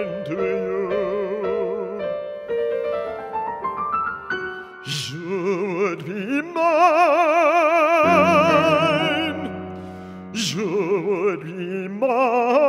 again to you. You would be mine. You would be mine.